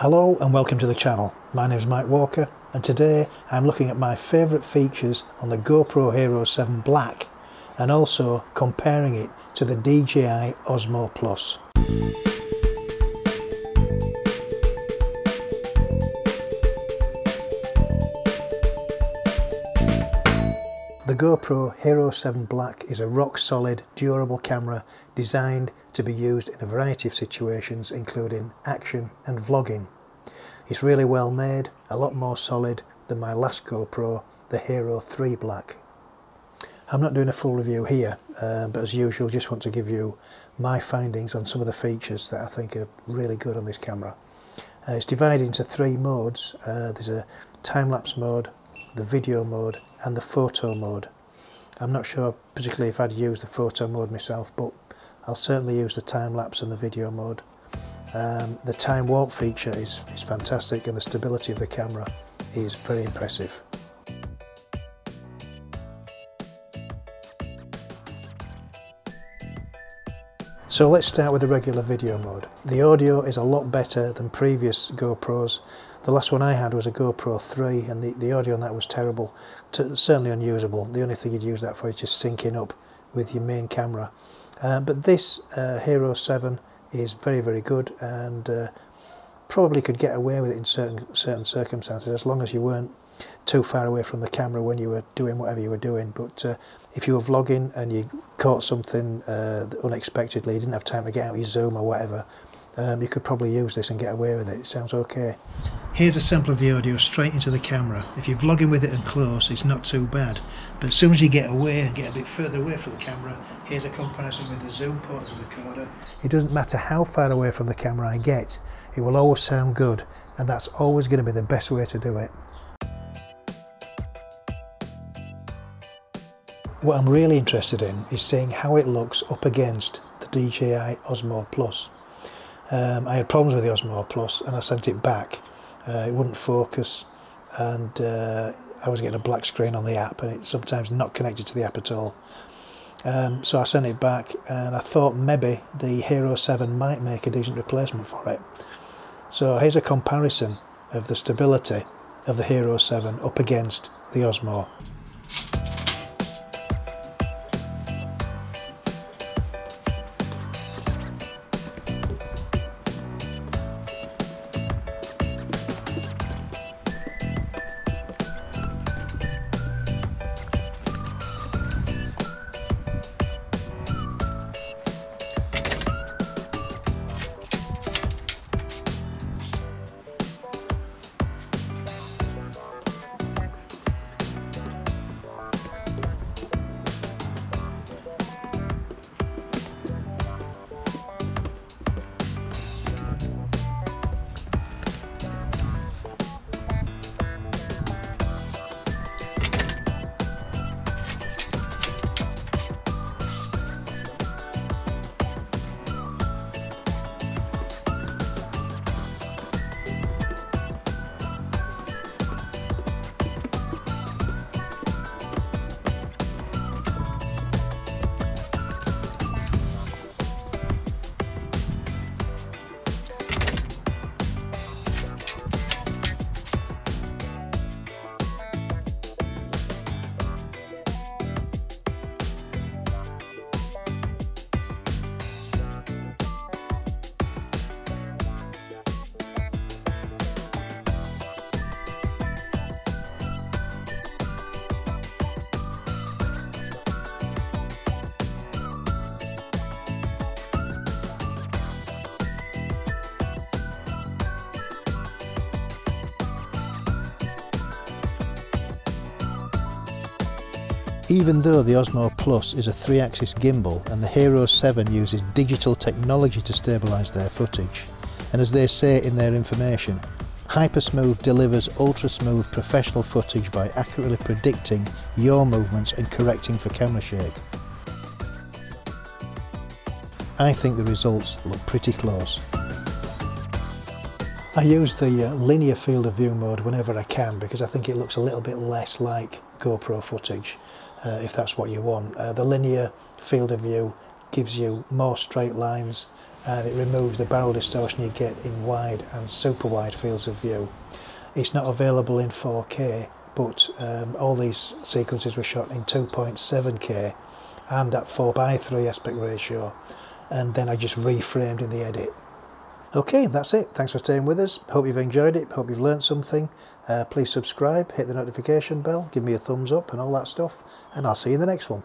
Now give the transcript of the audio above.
Hello and welcome to the channel. My name is Mike Walker and today I'm looking at my favourite features on the GoPro Hero 7 Black and also comparing it to the DJI Osmo Plus. The GoPro Hero 7 Black is a rock solid, durable camera designed to be used in a variety of situations including action and vlogging. It's really well made, a lot more solid than my last GoPro, the Hero 3 Black. I'm not doing a full review here, uh, but as usual just want to give you my findings on some of the features that I think are really good on this camera. Uh, it's divided into three modes. Uh, there's a time-lapse mode, the video mode and the photo mode. I'm not sure particularly if I'd use the photo mode myself but I'll certainly use the time lapse and the video mode. Um, the time warp feature is, is fantastic and the stability of the camera is very impressive. So let's start with the regular video mode. The audio is a lot better than previous GoPros the last one I had was a GoPro 3 and the, the audio on that was terrible, certainly unusable. The only thing you'd use that for is just syncing up with your main camera. Uh, but this uh, Hero 7 is very very good and uh, probably could get away with it in certain certain circumstances as long as you weren't too far away from the camera when you were doing whatever you were doing but uh, if you were vlogging and you caught something uh, unexpectedly you didn't have time to get out your zoom or whatever um, you could probably use this and get away with it. It sounds okay. Here's a sample of the audio straight into the camera. If you're vlogging with it and close, it's not too bad. But as soon as you get away and get a bit further away from the camera, here's a comparison with the zoom port of the recorder. It doesn't matter how far away from the camera I get, it will always sound good, and that's always going to be the best way to do it. What I'm really interested in is seeing how it looks up against the DJI Osmo Plus. Um, I had problems with the Osmo Plus and I sent it back. Uh, it wouldn't focus and uh, I was getting a black screen on the app and it's sometimes not connected to the app at all. Um, so I sent it back and I thought maybe the Hero 7 might make a decent replacement for it. So here's a comparison of the stability of the Hero 7 up against the Osmo. Even though the Osmo Plus is a 3-axis gimbal and the Hero 7 uses digital technology to stabilise their footage, and as they say in their information, Hypersmooth delivers ultra-smooth professional footage by accurately predicting your movements and correcting for camera shake. I think the results look pretty close. I use the uh, linear field of view mode whenever I can because I think it looks a little bit less like GoPro footage uh, if that's what you want. Uh, the linear field of view gives you more straight lines and it removes the barrel distortion you get in wide and super wide fields of view. It's not available in 4K but um, all these sequences were shot in 2.7K and at 4x3 aspect ratio and then I just reframed in the edit. Okay, that's it. Thanks for staying with us. Hope you've enjoyed it. Hope you've learned something. Uh, please subscribe, hit the notification bell, give me a thumbs up and all that stuff. And I'll see you in the next one.